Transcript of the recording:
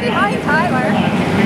behind Tyler.